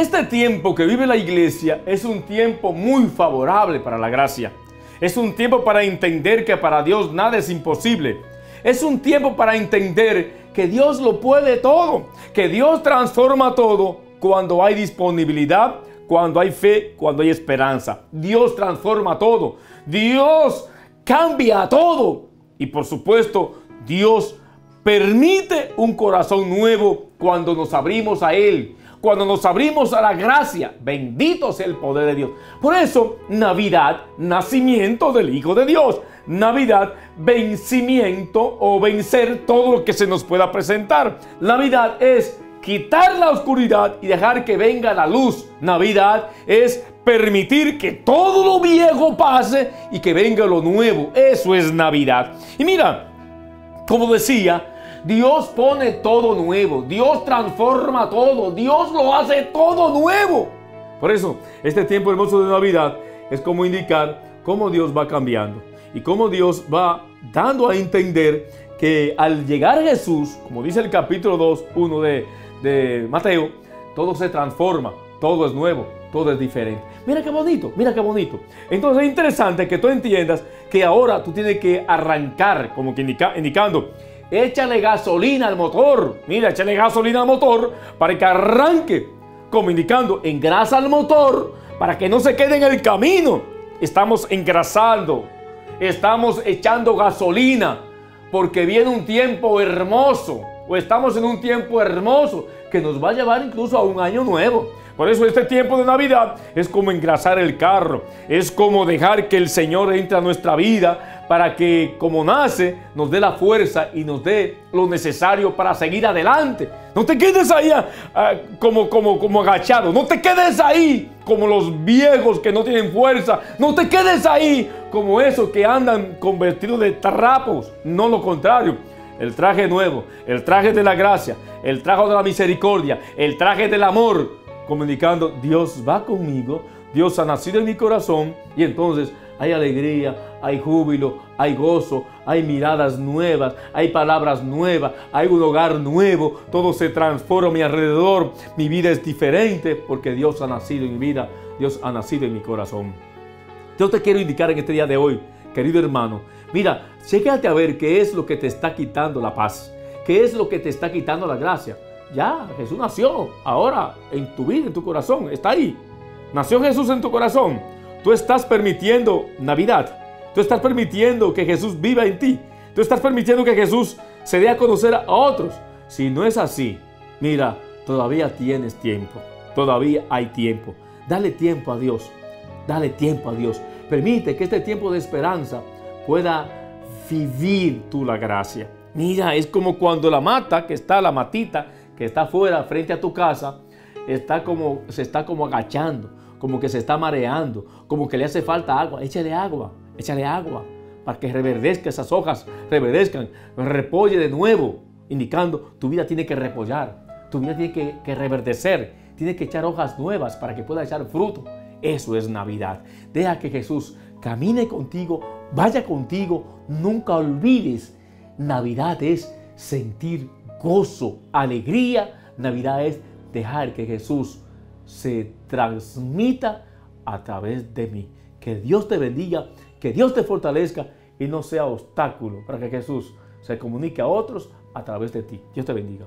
Este tiempo que vive la iglesia es un tiempo muy favorable para la gracia. Es un tiempo para entender que para Dios nada es imposible. Es un tiempo para entender que Dios lo puede todo, que Dios transforma todo cuando hay disponibilidad, cuando hay fe, cuando hay esperanza. Dios transforma todo. Dios cambia todo. Y por supuesto, Dios permite un corazón nuevo cuando nos abrimos a Él cuando nos abrimos a la gracia. Bendito sea el poder de Dios. Por eso, Navidad, nacimiento del Hijo de Dios. Navidad, vencimiento o vencer todo lo que se nos pueda presentar. Navidad es quitar la oscuridad y dejar que venga la luz. Navidad es permitir que todo lo viejo pase y que venga lo nuevo. Eso es Navidad. Y mira, como decía, Dios pone todo nuevo, Dios transforma todo, Dios lo hace todo nuevo. Por eso, este tiempo hermoso de Navidad es como indicar cómo Dios va cambiando y cómo Dios va dando a entender que al llegar Jesús, como dice el capítulo 2, 1 de, de Mateo, todo se transforma, todo es nuevo, todo es diferente. Mira qué bonito, mira qué bonito. Entonces es interesante que tú entiendas que ahora tú tienes que arrancar, como que indicando, échale gasolina al motor. Mira, échale gasolina al motor para que arranque. Como indicando, engrasa al motor para que no se quede en el camino. Estamos engrasando, estamos echando gasolina porque viene un tiempo hermoso o estamos en un tiempo hermoso que nos va a llevar incluso a un año nuevo. Por eso este tiempo de Navidad es como engrasar el carro, es como dejar que el Señor entre a nuestra vida para que como nace nos dé la fuerza y nos dé lo necesario para seguir adelante. No te quedes ahí ah, ah, como, como, como agachado, no te quedes ahí como los viejos que no tienen fuerza, no te quedes ahí como esos que andan convertidos de trapos, no lo contrario. El traje nuevo, el traje de la gracia, el traje de la misericordia, el traje del amor, comunicando, Dios va conmigo, Dios ha nacido en mi corazón y entonces hay alegría, hay júbilo, hay gozo, hay miradas nuevas, hay palabras nuevas, hay un hogar nuevo, todo se transforma a mi alrededor, mi vida es diferente porque Dios ha nacido en mi vida, Dios ha nacido en mi corazón. Yo te quiero indicar en este día de hoy, querido hermano, mira, chécate a ver qué es lo que te está quitando la paz, qué es lo que te está quitando la gracia. Ya, Jesús nació. Ahora, en tu vida, en tu corazón, está ahí. Nació Jesús en tu corazón. Tú estás permitiendo Navidad. Tú estás permitiendo que Jesús viva en ti. Tú estás permitiendo que Jesús se dé a conocer a otros. Si no es así, mira, todavía tienes tiempo. Todavía hay tiempo. Dale tiempo a Dios. Dale tiempo a Dios. Permite que este tiempo de esperanza pueda vivir tú la gracia. Mira, es como cuando la mata, que está la matita, que está afuera, frente a tu casa, está como, se está como agachando, como que se está mareando, como que le hace falta agua. Échale agua, échale agua, para que reverdezca esas hojas, reverdezcan, repolle de nuevo, indicando tu vida tiene que repollar, tu vida tiene que, que reverdecer, tiene que echar hojas nuevas para que pueda echar fruto. Eso es Navidad. Deja que Jesús camine contigo, vaya contigo, nunca olvides. Navidad es sentir gozo, alegría. Navidad es dejar que Jesús se transmita a través de mí. Que Dios te bendiga, que Dios te fortalezca y no sea obstáculo para que Jesús se comunique a otros a través de ti. Dios te bendiga.